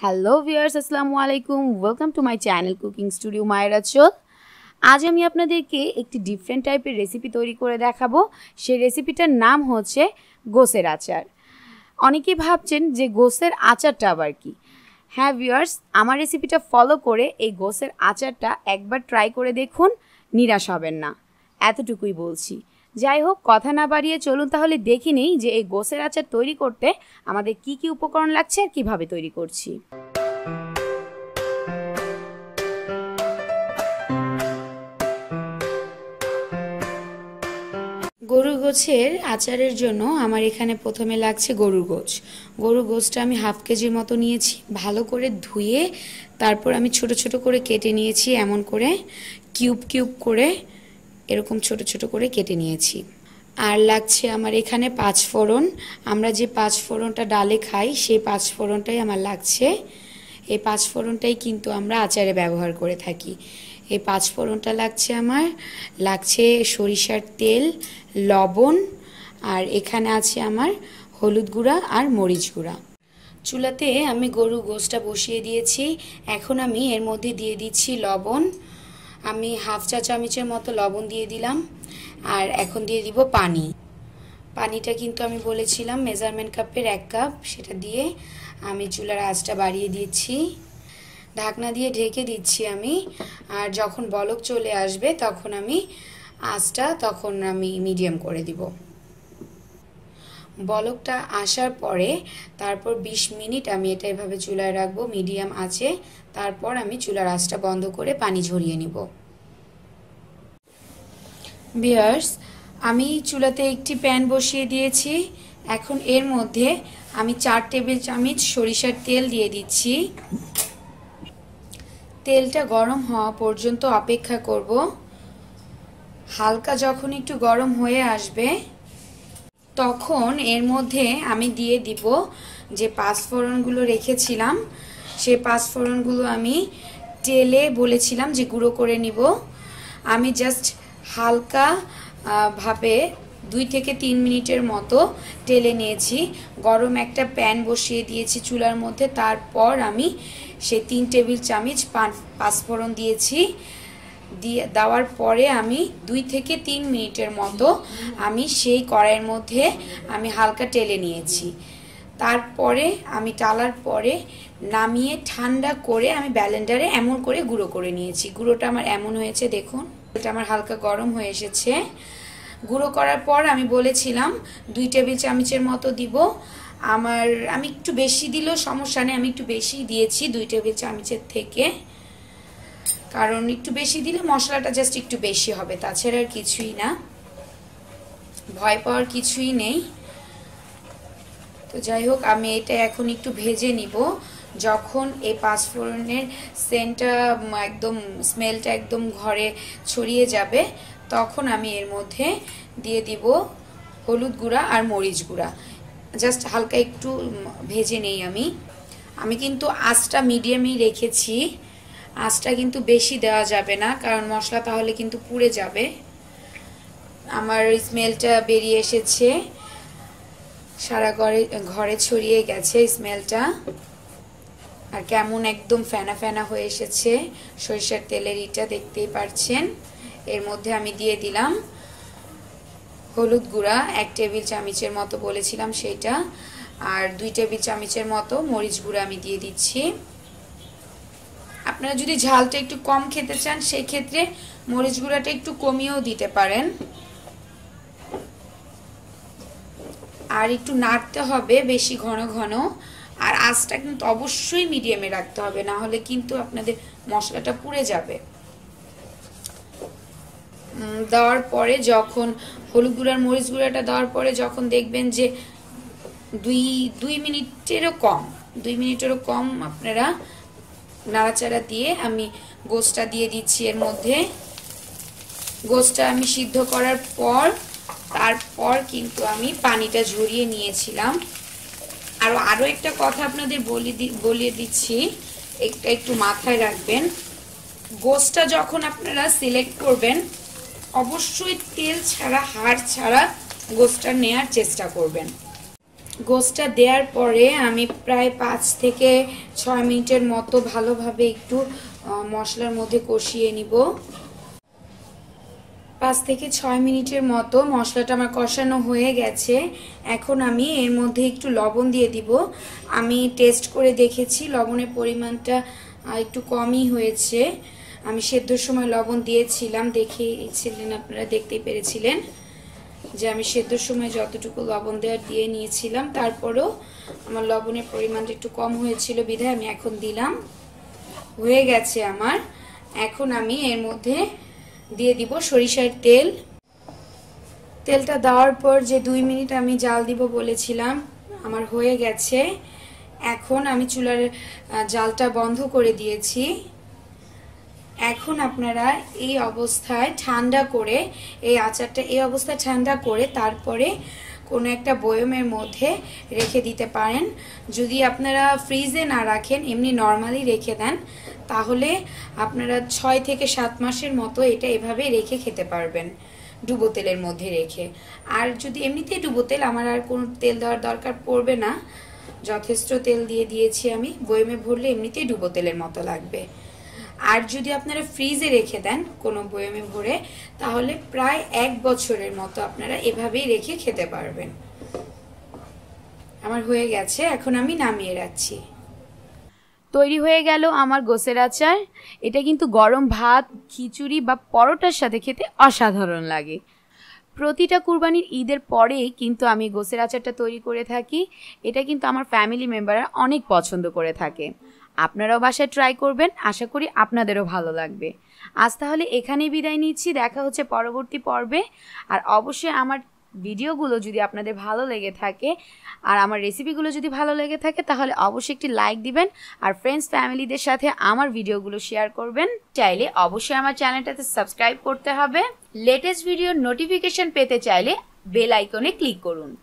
Hello viewers আসসালামু আলাইকুম। Welcome to my channel cooking studio মায়েরা চল। আজ আমি আপনাদেরকে একটি ডিফারেন্ট টাইপের রেসিপি তৈরি করে দেখাবো। সেই রেসিপিটার নাম হচ্ছে গোসের আচার। অনেকেই ভাবছেন যে গোসের আচারটা আবার কি? হ্যাঁ ভিউয়ার্স আমার রেসিপিটা ফলো করে এই গোসের আচারটা একবার ট্রাই করে দেখুন। নিরাশ হবেন না। এতটুকুই বলছি। যাই হোক কথা না বাড়িয়ে চলুন তাহলে দেখি নেই যে এই গোসের আচার তৈরি করতে আমাদের কি কি উপকরণ লাগছে আর কীভাবে তৈরি করছি। গরুর গোছের আচারের জন্য আমার এখানে প্রথমে লাগছে গরুর গোছ। গরুর গোছটা আমি হাফ কেজির মতো নিয়েছি, ভালো করে ধুয়ে তারপর আমি ছোট ছোট করে কেটে নিয়েছি, এমন করে কিউব কিউব করে এরকম ছোট ছোট করে কেটে নিয়েছি। আর লাগছে আমার এখানে পাঁচ ফোড়ন। আমরা যে পাঁচ ফোড়নটা ডালে খাই, সেই পাঁচ ফোড়নটাই আমার লাগছে। এই পাঁচ ফোড়নটাই কিন্তু আমরা আচারে ব্যবহার করে থাকি। এই পাঁচ ফোড়নটা লাগছে আমার, লাগছে সরিষার তেল, লবণ, আর এখানে আছে আমার হলুদ গুঁড়া আর মরিচ গুঁড়া। চুলাতে আমি গরু গোশটা বসিয়ে দিয়েছি। এখন আমি এর মধ্যে দিয়ে দিচ্ছি লবণ আমি হাফ চা চামচের মতো লবণ দিয়ে দিলাম, আর এখন দিয়ে দিব পানি। পানিটা কিন্তু আমি বলেছিলাম মেজারমেন্ট কাপের এক কাপ, সেটা দিয়ে আমি চুলার আঁচটা বাড়িয়ে দিচ্ছি। ঢাকনা দিয়ে ঢেকে দিচ্ছি আমি, আর যখন বলক চলে আসবে তখন আমি আঁচটা তখন আমি মিডিয়াম করে দিব। বলকটা আসার পরে তারপর ২০ মিনিট আমি এটা এভাবে চুলায় রাখব, মিডিয়াম আছে। তারপর আমি চুলার আঁচটা বন্ধ করে পানি ঝরিয়ে নিব। বিয়ার্স, আমি চুলাতে একটি প্যান বসিয়ে দিয়েছি। এখন এর মধ্যে আমি চার টেবিল চামচ সরিষার তেল দিয়ে দিচ্ছি। তেলটা গরম হওয়া পর্যন্ত অপেক্ষা করব। হালকা যখন একটু গরম হয়ে আসবে তখন এর মধ্যে আমি দিয়ে দিব যে পাঁচফোড়নগুলো রেখেছিলাম, সে পাঁচফোড়নগুলো আমি তেলে বলেছিলাম যে গুঁড়ো করে নিব। আমি জাস্ট হালকা ভাবে দুই থেকে তিন মিনিটের মতো টেলে নিয়েছি। গরম একটা প্যান বসিয়ে দিয়েছি চুলার মধ্যে। তারপর আমি সে তিন টেবিল চামচ পাঁচফোড়ন দিয়েছি। দিয়ে, দেওয়ার পরে আমি দুই থেকে তিন মিনিটের মতো আমি সেই কড়াইয়ের মধ্যে আমি হালকা টেলে নিয়েছি। তারপরে আমি টালার পরে নামিয়ে ঠান্ডা করে আমি ব্যালেন্ডারে এমন করে গুঁড়ো করে নিয়েছি। গুঁড়োটা আমার এমন হয়েছে, দেখুন। এটা আমার হালকা গরম হয়ে এসেছে। গুঁড়ো করার পর আমি বলেছিলাম, দুই টেবিল চামচের মতো দিব। আমার, আমি একটু বেশি দিলেও সমস্যা নেই, আমি একটু বেশি দিয়েছি দুই টেবিল চামচের থেকে। কারণ একটু বেশি দিলে মশলাটা জাস্ট একটু বেশি হবে, তাছাড়া আর কিছুই না। ভয় পাওয়ার কিছুই নেই। তো যাই হোক, আমি এটা এখন একটু ভেজে নিব। যখন এই পাঁচফোড়নের সেন্টটা একদম স্মেলটা একদম ঘরে ছড়িয়ে যাবে, তখন আমি এর মধ্যে দিয়ে দিব হলুদ গুঁড়া আর মরিচ গুঁড়া। জাস্ট হালকা একটু ভেজে নেই আমি। আমি কিন্তু আঁচটা মিডিয়ামেই রেখেছি। আঁচটা কিন্তু বেশি দেওয়া যাবে না, কারণ মশলা তাহলে কিন্তু পুড়ে যাবে। আমার স্মেলটা বেরিয়ে এসেছে। সারা ঘরে ঘরে ছড়িয়ে গেছে স্মেলটা। আর কেমন একদম ফেনা ফেনা হয়ে এসেছে। সরিষার তেলের ইটা দেখতেই পারছেন। এর মধ্যে আমি দিয়ে দিলাম হলুদ গুঁড়া, এক টেবিল চামচের মতো বলেছিলাম সেইটা আর দুই টেবিল চামচের মতো মরিচ গুঁড়া আমি দিয়ে দিচ্ছি। আপনারা যদি ঝালটা একটু কম খেতে চান সেই ক্ষেত্রে মরিচ গুঁড়াটা একটু কমিয়েও দিতে পারেন। আর একটু নাড়তে হবে বেশি ঘন ঘন। আর আঁচটা কিন্তু অবশ্যই মিডিয়ামে রাখতে হবে, না হলে কিন্তু আপনাদের মশলাটা পুড়ে যাবে। দেওয়ার পরে যখন, হলুদ গুঁড়ার মরিচ গুঁড়াটা দেওয়ার পরে যখন দেখবেন যে দুই দুই মিনিটেরও কম, দুই মিনিটেরও কম আপনারা নাড়াচাড়া দিয়ে আমি গোসটা দিয়ে দিচ্ছি এর মধ্যে। গোসটা আমি সিদ্ধ করার পর, তারপর কিন্তু আমি পানিটা ঝরিয়ে নিয়েছিলাম। আর আরও একটা কথা আপনাদের বলি বলিয়ে দিচ্ছি। একটা একটু মাথায় রাখবেন। গোসটা যখন আপনারা সিলেক্ট করবেন, অবশ্যই তেল ছাড়া, হাড় ছাড়া গোসটা নেয়ার চেষ্টা করবেন। গোসটা দেওয়ার পরে আমি প্রায় পাঁচ থেকে ছয় মিনিটের মতো ভালোভাবে একটু মশলার মধ্যে কষিয়ে নিব। পাঁচ থেকে ছয় মিনিটের মতো মশলাটা আমার কষানো হয়ে গেছে। এখন আমি এর মধ্যে একটু লবণ দিয়ে দিব। আমি টেস্ট করে দেখেছি, লবণের পরিমাণটা একটু কমই হয়েছে। আমি সেদ্ধর সময় লবণ দিয়েছিলাম দেখেছিলেন আপনারা দেখতেই পেরেছিলেন। যে আমি সেদ্ধর সময় যতটুকু লবণ দেওয়ার দিয়ে নিয়েছিলাম, তারপরও আমার লবণের পরিমাণটা একটু কম হয়েছিল বিধায় আমি এখন দিলাম। হয়ে গেছে আমার। এখন আমি এর মধ্যে দিয়ে দিব সরিষার তেল। তেলটা দেওয়ার পর যে দুই মিনিট আমি জাল দিব বলেছিলাম, আমার হয়ে গেছে। এখন আমি চুলার জালটা বন্ধ করে দিয়েছি। এখন আপনারা এই অবস্থায় ঠান্ডা করে, এই আচারটা, এই অবস্থায় ঠান্ডা করে তারপরে কোনো একটা বয়মের মধ্যে রেখে দিতে পারেন। যদি আপনারা ফ্রিজে না রাখেন, এমনি নর্মালি রেখে দেন, তাহলে আপনারা ছয় থেকে সাত মাসের মতো এটা এভাবে রেখে খেতে পারবেন, ডুবো তেলের মধ্যে রেখে। আর যদি এমনিতেই ডুবো তেল, আমার আর কোনো তেল দেওয়ার দরকার পড়বে না। যথেষ্ট তেল দিয়ে দিয়েছি আমি, বয়মে ভরলে এমনিতেই ডুবো তেলের মতো লাগবে। আর যদি আপনারা ফ্রিজে রেখে দেন কোনো বয়মে ভরে, তাহলে প্রায় এক বছরের মতো আপনারা এভাবেই রেখে খেতে পারবেন। আমার হয়ে গেছে, এখন আমি নামিয়ে রাখছি। তৈরি হয়ে গেল আমার গোসের আচার। এটা কিন্তু গরম ভাত, খিচুড়ি বা পরোটার সাথে খেতে অসাধারণ লাগে। প্রতিটা কুরবানির ঈদের পরেই কিন্তু আমি গোসের আচারটা তৈরি করে থাকি। এটা কিন্তু আমার ফ্যামিলি মেম্বাররা অনেক পছন্দ করে থাকে। আপনারাও বাসায় ট্রাই করবেন। আশা করি আপনাদেরও ভালো লাগবে। আজ তাহলে এখানেই বিদায় নিচ্ছি। দেখা হচ্ছে পরবর্তী পর্বে। আর অবশ্যই আমার ভিডিওগুলো যদি আপনাদের ভালো লেগে থাকে, আর আমার রেসিপিগুলো যদি ভালো লেগে থাকে, তাহলে অবশ্যই একটি লাইক দিবেন। আর ফ্রেন্ডস ফ্যামিলিদের সাথে আমার ভিডিওগুলো শেয়ার করবেন। চাইলে অবশ্যই আমার চ্যানেলটাতে সাবস্ক্রাইব করতে হবে। লেটেস্ট ভিডিওর নোটিফিকেশন পেতে চাইলে বেল আইকনে ক্লিক করুন।